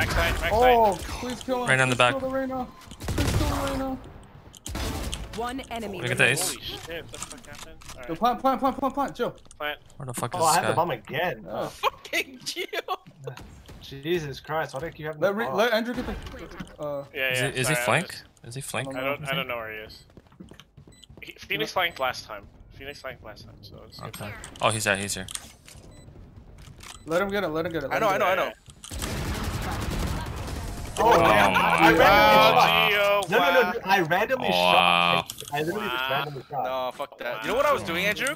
Oh, please kill him. Right on the back. Kill the Reyna. Please kill the Reyna. One enemy. Look at this. Holy shit, what the fuck happened? Yo, plant, plant, plant, plant, plant, Jill. plant. Where the fuck is Oh, I have the bomb again. Yeah. Oh, Fucking Gio! Jesus Christ, why do you keep having Let, the bomb? let Andrew get the. Uh, Yeah, Is yeah. he, is he sorry, I flank? just- Is he flank? I don't, I don't know where he is. He, Phoenix flanked last time. Phoenix flanked last time, so it's good. Okay. Oh, he's there. He's here. let him get it. Let him get it. I know, I know, I it. know. Oh, man. Oh, my I randomly Oh, shot. No, no, no, I randomly Wow. shot. I, I literally just randomly shot. No, fuck that. You know what I was doing, Andrew?